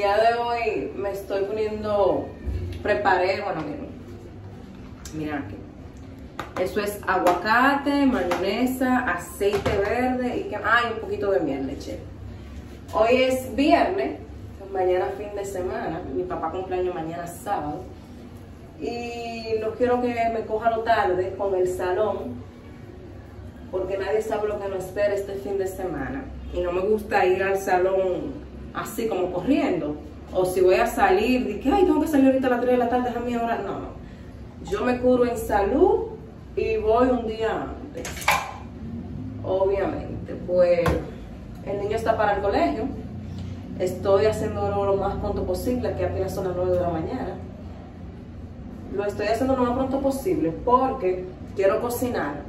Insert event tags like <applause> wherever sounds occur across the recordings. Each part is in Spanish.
día de hoy me estoy poniendo, preparé, bueno, miren, miren aquí. Eso es aguacate, mayonesa, aceite verde y que, un poquito de miel leche. Hoy es viernes, mañana fin de semana, mi papá cumpleaños mañana sábado. Y no quiero que me coja lo tarde con el salón, porque nadie sabe lo que nos espera este fin de semana. Y no me gusta ir al salón así como corriendo. O si voy a salir, de que, ay, tengo que salir ahorita a las 3 de la tarde, déjame ahora. No, no. Yo me curo en salud y voy un día antes. Obviamente, pues el niño está para el colegio. Estoy haciéndolo lo más pronto posible, que apenas son las 9 de la mañana. Lo estoy haciendo lo más pronto posible porque quiero cocinar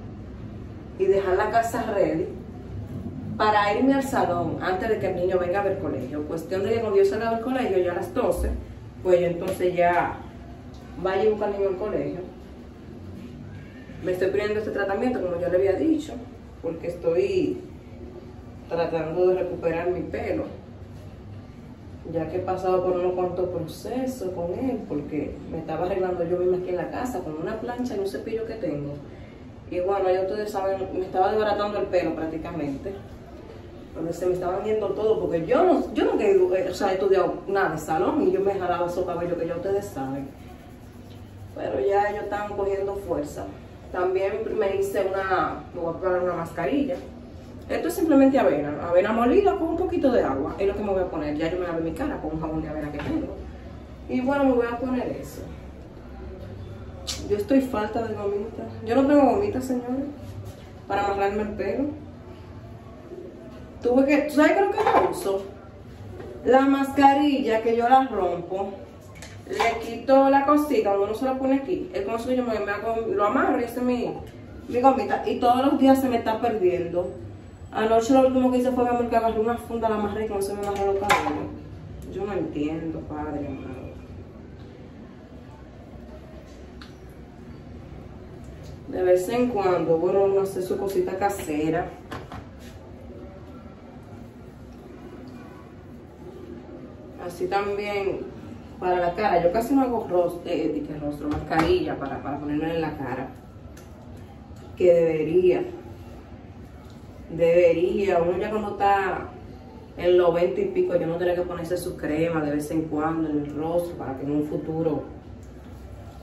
y dejar la casa ready para irme al salón antes de que el niño venga a ver colegio. Cuestión de que cuando yo salga del colegio, ya a las 12, pues yo entonces ya vaya y buscar al niño al colegio. Me estoy poniendo este tratamiento, como ya le había dicho, porque estoy tratando de recuperar mi pelo. Ya que he pasado por unos cuantos procesos con él, porque me estaba arreglando yo misma aquí en la casa con una plancha y un cepillo que tengo. Y bueno, ya ustedes saben, me estaba desbaratando el pelo prácticamente. Donde se me estaba yendo todo, porque yo no, yo nunca he, eh, o sea, he estudiado nada de salón y yo me jalaba su cabello, que ya ustedes saben. Pero ya ellos están cogiendo fuerza. También me hice una, me voy a poner una mascarilla. Esto es simplemente avena, avena molida con un poquito de agua. Es lo que me voy a poner. Ya yo me lavé mi cara con un jabón de avena que tengo. Y bueno, me voy a poner eso. Yo estoy falta de gomita. Yo no tengo gomita, señores, para amarrarme el pelo. Tuve que, ¿tú sabes qué es lo que yo uso? La mascarilla que yo la rompo, le quito la cosita, uno se la pone aquí, es como si yo me, hago, lo amarro y ese es mi, mi gomita. Y todos los días se me está perdiendo. Anoche lo último que hice fue que agarré una funda, la amarré y no se me amarró los cabellos. Yo no entiendo, padre amado. De vez en cuando, bueno, uno hace su cosita casera. Así también para la cara. Yo casi no hago rostro, eh, rostro mascarilla para, para ponerme en la cara. Que debería. Debería. Uno ya cuando está en los 20 y pico, yo no tendría que ponerse su crema de vez en cuando en el rostro para que en un futuro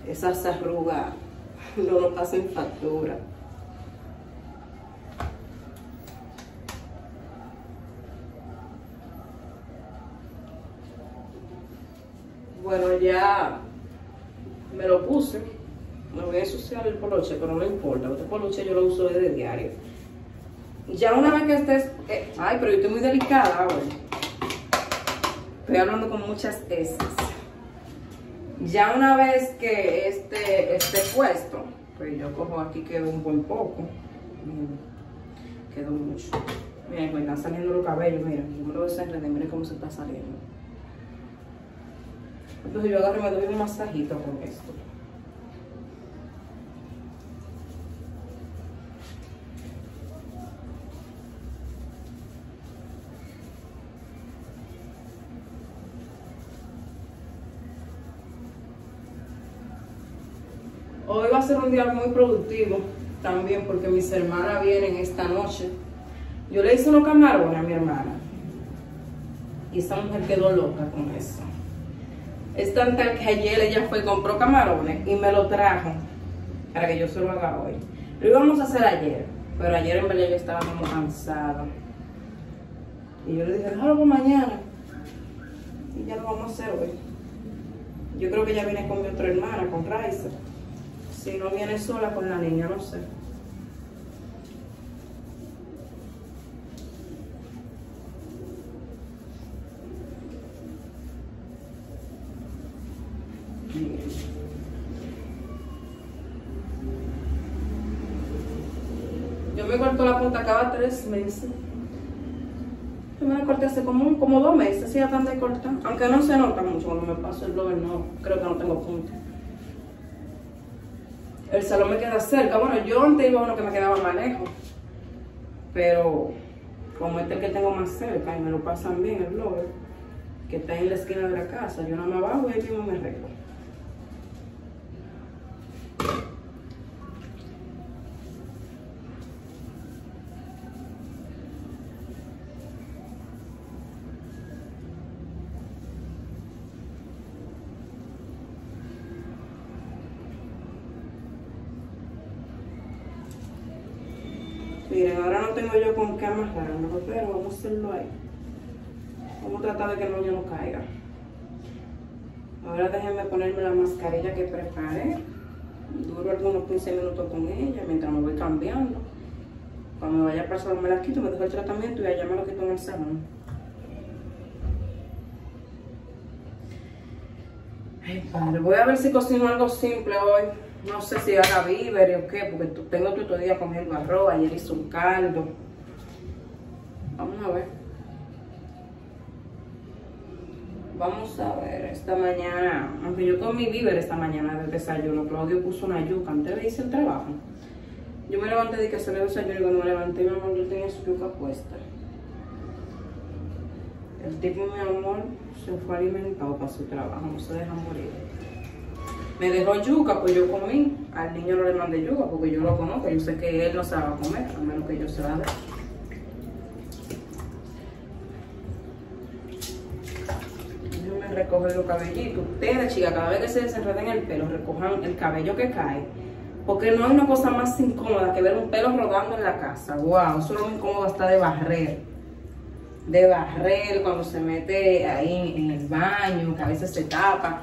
esas arrugas <laughs> no nos pasen factura. Bueno, ya me lo puse. Me voy a ensuciar el poloche, pero no importa. Este poloche yo lo uso desde diario. Ya una vez que estés... Eh, ay, pero yo estoy muy delicada ahora. Estoy hablando con muchas S. Ya una vez que este esté puesto, pues yo cojo aquí quedó un buen poco. Miren, quedó mucho. Miren, me están saliendo los cabellos, miren, yo me lo desenredé, miren cómo se está saliendo. Entonces yo agarro y me doy un masajito con esto. Hoy va a ser un día muy productivo también porque mis hermanas vienen esta noche. Yo le hice unos camarones a mi hermana y esa mujer quedó loca con eso. Es tanta que ayer ella fue, compró camarones y me lo trajo para que yo se lo haga hoy. Lo íbamos a hacer ayer, pero ayer en verdad yo estaba como cansada. Y yo le dije, déjalo por mañana. Y ya lo vamos a hacer hoy. Yo creo que ella viene con mi otra hermana, con Raisa. Si no viene sola con la niña, no sé. Yo me corto la punta cada meses. Yo me la corté hace como, como dos meses, ya tan de corta. Aunque no se nota mucho cuando me paso el blower, no, creo que no tengo punta. El salón me queda cerca. Bueno, yo antes iba uno que me quedaba más lejos. Pero como este que tengo más cerca y me lo pasan bien el blogger, que está en la esquina de la casa, yo nada más bajo y ahí mismo me arreglo. Miren, ahora no qué amarrarlo, pero vamos a hacerlo ahí. Vamos a tratar de que el moño no caiga. Ahora déjenme ponerme la mascarilla que preparé. Duro algunos 15 minutos con ella mientras me voy cambiando. Cuando vaya a pasar me la quito, me dejo el tratamiento y allá me lo quito en el salón. Ay, padre, voy a ver si cocino algo simple hoy. No sé si haga víveres o qué, porque tengo todo día comiendo arroz, ayer hice un caldo. Vamos a ver. Vamos a ver, esta mañana, aunque yo comí víveres esta mañana del desayuno, Claudio puso una yuca antes de irse al trabajo. Yo me levanté de que hacer el desayuno y cuando me levanté, mi amor, yo tenía su yuca puesta. El tipo, mi amor, se fue alimentado para su trabajo, no se deja morir. Me dejó yuca, pues yo comí. Al niño no le mandé yuca porque yo lo conozco. Yo sé que él no se va a comer, a menos que yo se la dé. Déjenme recoger los cabellitos. Ustedes, chicas, cada vez que se desenreden el pelo, recojan el cabello que cae. Porque no hay una cosa más incómoda que ver un pelo rodando en la casa. Wow, eso es lo incómodo hasta de barrer. De barrer cuando se mete ahí en el baño, que a veces se tapa.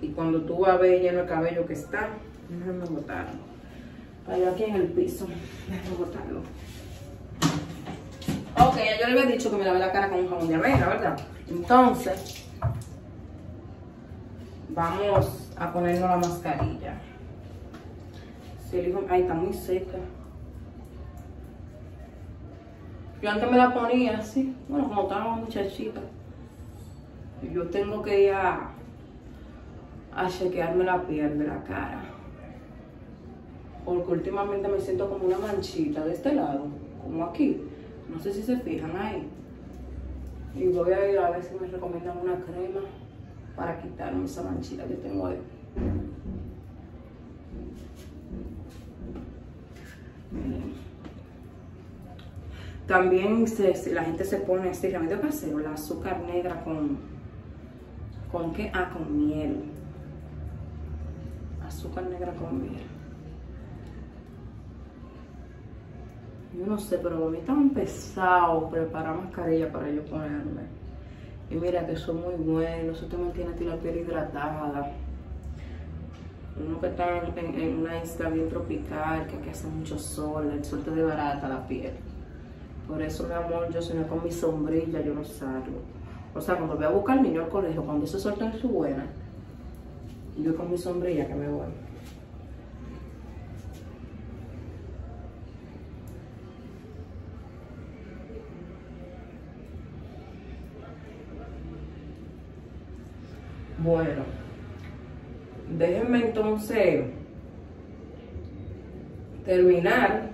Y cuando tú vas a ver lleno el cabello que está, déjame botarlo. Allá aquí en el piso, déjame botarlo. Ok, yo le había dicho que me lavé la cara con un jabón de avena, ¿verdad? Entonces, vamos a ponernos la mascarilla. Si ay, está muy seca. Yo antes me la ponía así, bueno, como estaba muchachita. Yo tengo que ir a a chequearme la piel de la cara. Porque últimamente me siento como una manchita de este lado, como aquí. No sé si se fijan ahí. Y voy a ir a ver si me recomiendan una crema para quitarme esa manchita que tengo ahí. También se, la gente se pone este remedio casero, la azúcar negra con, ¿con qué? Ah, con miel azúcar negra con miel. Yo no sé, pero a mí tan pesado preparar mascarilla para yo ponerme. Y mira que son muy buenos, eso te mantiene a ti la piel hidratada. Uno que está en, una isla bien tropical, que aquí hace mucho sol, el sol te desbarata la piel. Por eso, mi amor, yo no con mi sombrilla, yo no salgo. O sea, cuando voy a buscar al niño al colegio, cuando ese sol está en su buena, yo con mi sombrilla que me voy. Bueno, déjenme entonces terminar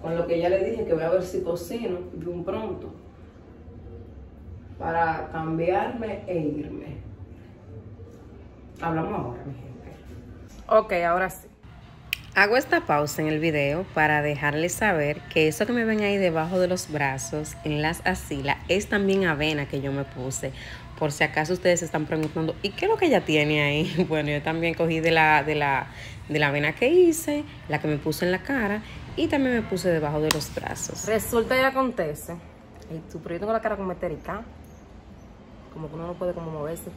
con lo que ya le dije, que voy a ver si cocino de un pronto para cambiarme e irme. Hablamos ahora, mi gente. Ok, ahora sí. Hago esta pausa en el video para dejarles saber que eso que me ven ahí debajo de los brazos, en las asilas, es también avena que yo me puse. Por si acaso ustedes se están preguntando, ¿y qué es lo que ella tiene ahí? <laughs> Bueno, yo también cogí de la, de la, de la avena que hice, la que me puse en la cara y también me puse debajo de los brazos. Resulta y acontece, y tu pero yo tengo la cara como metérica, como que uno no puede como moverse.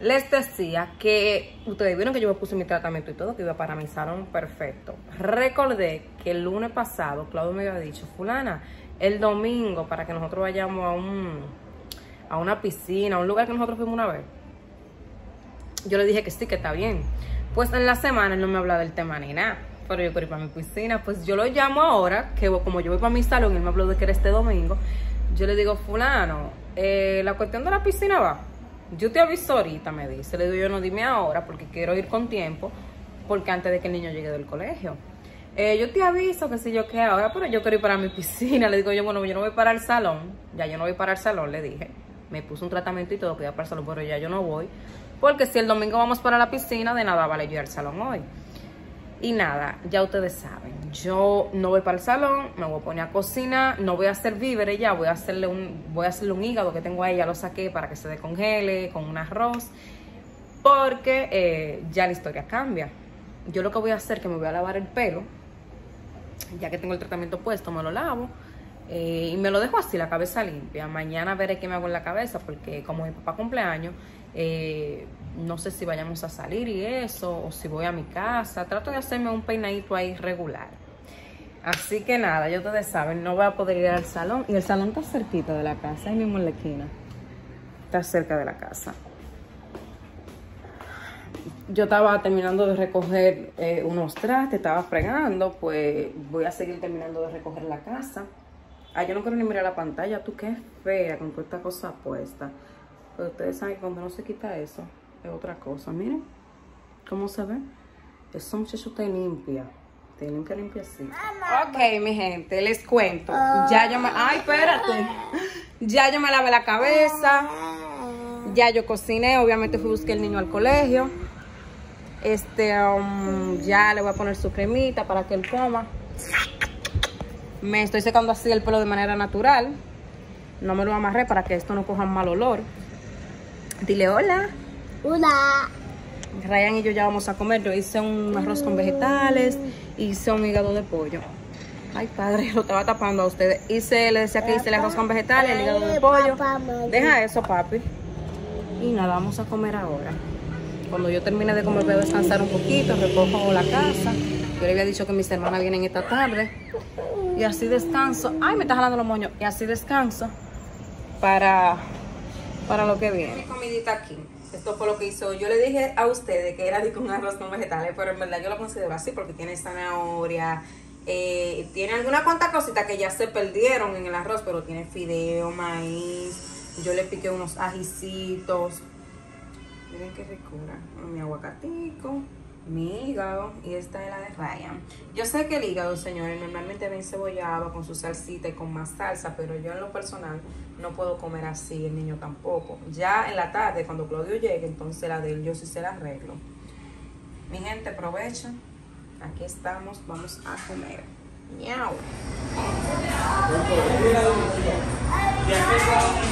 Les decía que ustedes vieron que yo me puse mi tratamiento y todo, que iba para mi salón perfecto. Recordé que el lunes pasado Claudio me había dicho, fulana, el domingo para que nosotros vayamos a un a una piscina, a un lugar que nosotros fuimos una vez. Yo le dije que sí, que está bien. Pues en la semana él no me habla del tema ni nada. Pero yo quiero ir para mi piscina. Pues yo lo llamo ahora, que como yo voy para mi salón él me habló de que era este domingo. Yo le digo, fulano, eh, la cuestión de la piscina va. Yo te aviso ahorita, me dice. Le digo, yo no dime ahora porque quiero ir con tiempo, porque antes de que el niño llegue del colegio. eh, yo te aviso que si yo qué ahora, pero yo quiero ir para mi <laughs> piscina. Le digo yo, bueno, yo no voy para el salón. Ya yo no voy para el salón, le dije. Me puso un tratamiento y todo que iba para el salón, pero ya yo no voy. Porque si el domingo vamos para la piscina, de nada vale yo ir al salón hoy. Y nada, ya ustedes saben, yo no voy para el salón, me voy a poner a cocinar, no voy a hacer víveres ya, voy a hacerle un, voy a hacerle un hígado que tengo ahí, ya lo saqué para que se descongele con un arroz, porque eh, ya la historia cambia. Yo lo que voy a hacer es que me voy a lavar el pelo, ya que tengo el tratamiento puesto, me lo lavo eh, y me lo dejo así, la cabeza limpia. Mañana veré qué me hago en la cabeza, porque como mi papá cumpleaños, eh, no sé si vayamos a salir y eso, o si voy a mi casa. Trato de hacerme un peinadito ahí regular. Así que nada, ya ustedes saben, no voy a poder ir al salón. Y el salón está cerquita de la casa, ahí mismo en la esquina. Está cerca de la casa. Yo estaba terminando de recoger eh, unos trastes, estaba fregando, pues voy a seguir terminando de recoger la casa. Ah, yo no quiero ni mirar la pantalla, tú qué fea con toda esta cosa puesta. Pero ustedes saben que cuando no se quita eso, es otra cosa. Miren cómo se ve. Esa muchacho está limpia. Está limpia, limpia así. Ok, mi gente, les cuento. Ya yo me... Ay, espérate. Ya yo me lavé la cabeza. Ya yo cociné. Obviamente fui a buscar el niño al colegio. Este, um, ya le voy a poner su cremita para que él coma. Me estoy secando así el pelo de manera natural. No me lo amarré para que esto no coja un mal olor. Dile hola. Hola. Ryan y yo ya vamos a comer. Yo hice un arroz con vegetales, hice un hígado de pollo. Ay, padre, lo estaba tapando a ustedes. Hice, le decía que hice el arroz con vegetales, el hígado de pollo. Deja eso, papi. Y nada, vamos a comer ahora. Cuando yo termine de comer, voy a descansar un poquito, recojo la casa. Yo le había dicho que mis hermanas vienen esta tarde. Y así descanso. Ay, me está jalando los moños. Y así descanso para, para lo que viene. Mi comidita aquí. Esto fue lo que hizo. Yo le dije a ustedes que era de un arroz con vegetales, pero en verdad yo lo considero así porque tiene zanahoria, eh, tiene alguna cuantas cositas que ya se perdieron en el arroz, pero tiene fideo, maíz. Yo le piqué unos ajicitos. Miren qué ricura. Mi aguacatico, mi hígado y esta es la de Ryan. Yo sé que el hígado, señores, normalmente ven cebollado con su salsita y con más salsa, pero yo en lo personal no puedo comer así, el niño tampoco. Ya en la tarde, cuando Claudio llegue, entonces la de él yo sí se la arreglo. Mi gente, aprovecha. Aquí estamos, vamos a comer. Miau.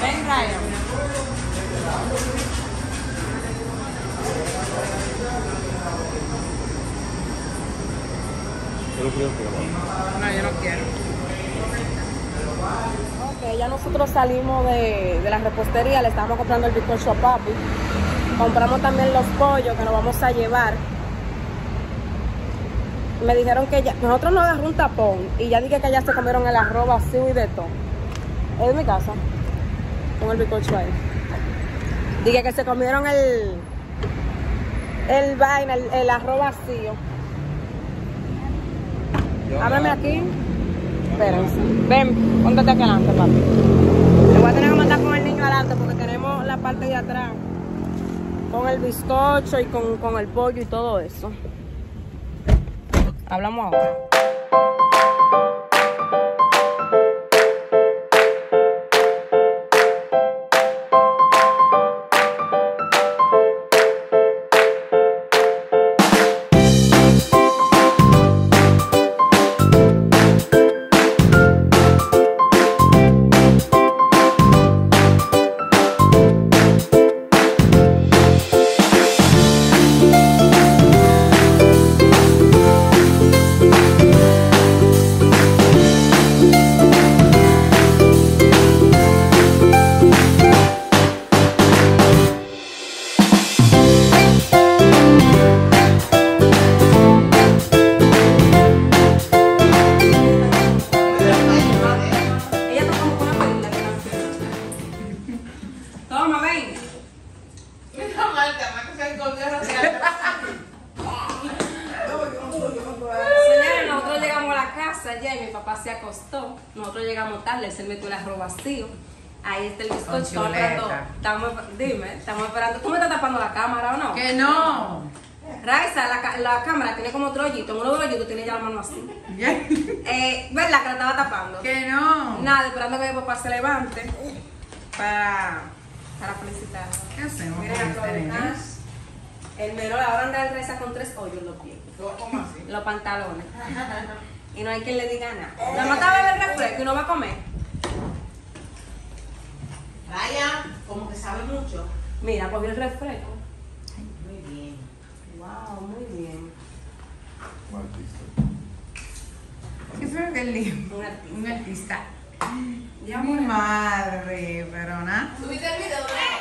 Ven, Ryan. Yo no creo que no. No, yo no quiero. Ok, ya nosotros salimos de, de la repostería, le estábamos comprando el bizcocho a papi. Compramos también los pollos que nos vamos a llevar. Me dijeron que ya, nosotros nos agarró un tapón y ya dije que ya se comieron el arroz vacío y de todo. Es de mi casa, con el bizcocho ahí. Dije que se comieron el, el vaina, el, el arroz vacío. Háblame aquí. Espérense. Ven, póntate aquí adelante, papi. Le voy a tener que mandar con el niño adelante porque tenemos la parte de atrás. Con el bizcocho y con, con el pollo y todo eso. Hablamos ahora. Ahí está el bizcocho. Estamos esperando. Estamos, dime, estamos esperando. ¿Tú me estás tapando la cámara o no? Que no. Raiza, la, la cámara tiene como otro hoyito. En uno de los hoyitos tiene ya la mano así. Eh, ¿Verdad? Que la estaba tapando. que no. Nada, esperando que mi papá se levante para, para felicitarlo. ¿Qué hacemos Miren con a este. El menor ahora anda el reza con tres hoyos en los pies. ¿Cómo así? Los pantalones. <laughs> y no hay quien le diga nada. Más está a beber refresco y no va a comer. Ryan, como que sabe mucho. Mira, cogió el refresco. Muy bien. Wow, muy bien. ¿Qué fue que Un artista. Un artista. Ya mi madre, pero nada. ¿Subiste el video?